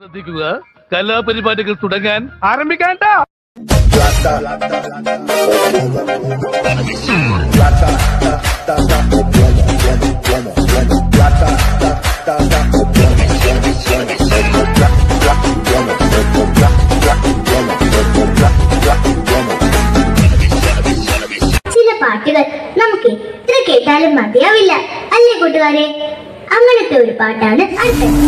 ശ്രദ്ധിക്കുക. കലാപരിപാടികൾ തുടങ്ങാൻ ആരംഭിക്കാൻ ചില പാട്ടുകൾ നമുക്ക് ഇത്ര കേട്ടാലും മതിയാവില്ല. അല്ലേ കൂട്ടുകാരെ? അങ്ങനത്തെ ഒരു പാട്ടാണ് അടുത്തത്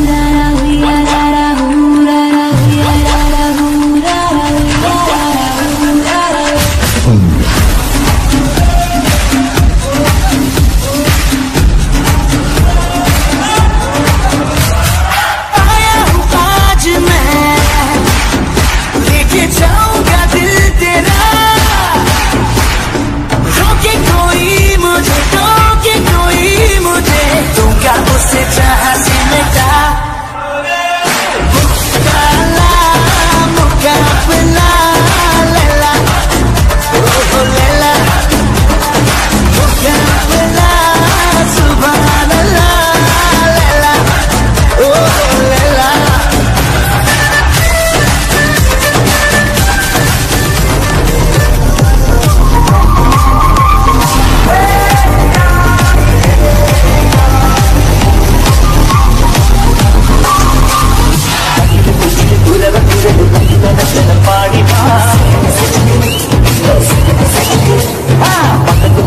பாடினா பட்டது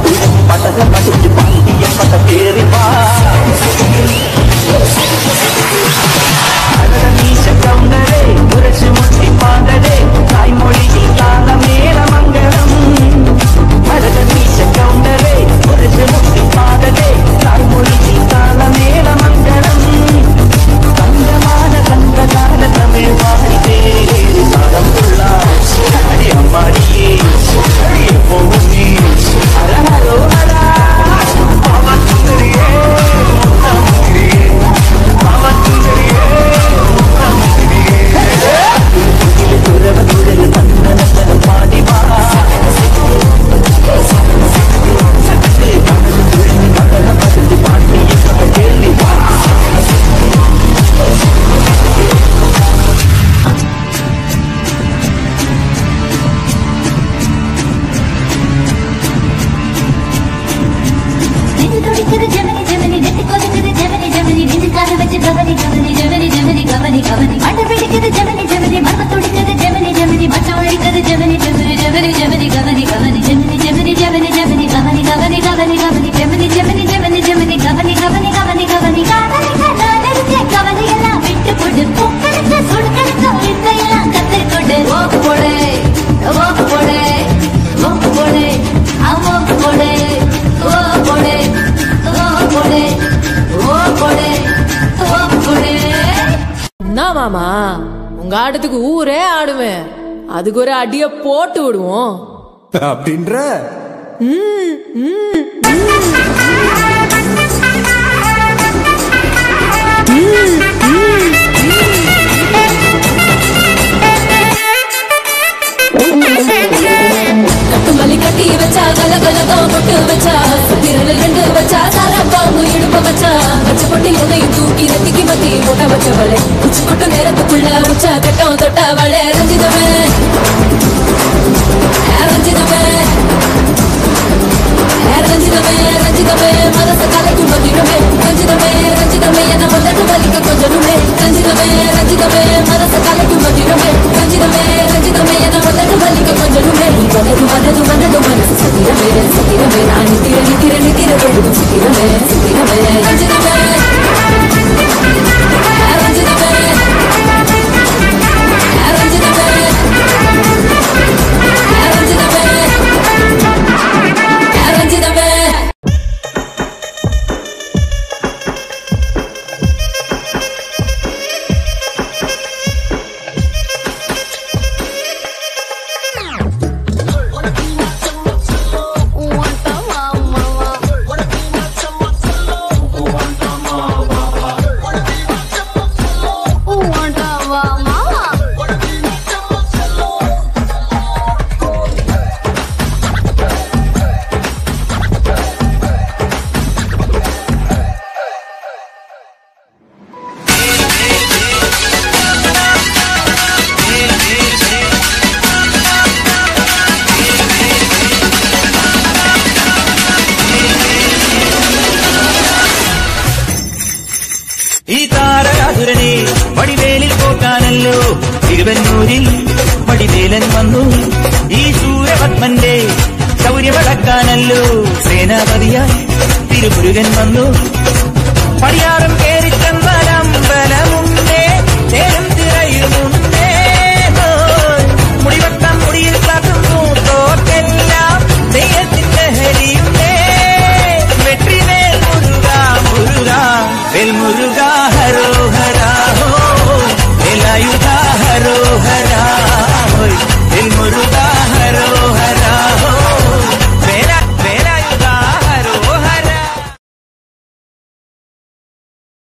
பட்டது பட்டு பாண்டிய பட்ட ஆமாமா உங்க ஆட்டத்துக்கு ஊரே ஆடுவேன் அதுக்கு ஒரு அடிய போட்டு விடுவோம். அப்படின்ற? ம். வச்சவளே உச்சி கொட்ட நேரத்துக்குள்ள உச்சா கட்டம் தொட்டவளே ரஞ்சிதவன் ரஞ்சிதவன் ரஞ்சிதவன் ரஞ்சிதவன் மனசு അസുരനെ വടിവേലിൽ പോക്കാനല്ലോ. തിരുവന്നൂരിൽ വടിവേലൻ വന്നു. ഈ സൂര്യപത്മന്റെ ശൗര്യമടക്കാനല്ലോ സേനാപതിയായി തിരുമുരുകൻ വന്നു. പടിയാറും ബലമുണ്ടേ. ചേരും തിറയുമുണ്ട്